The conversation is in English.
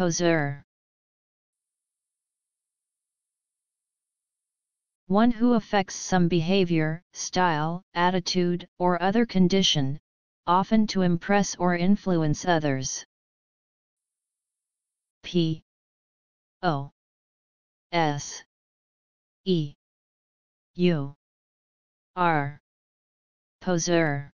Poseur. One who affects some behavior, style, attitude, or other condition, often to impress or influence others. P O S E U R Poseur.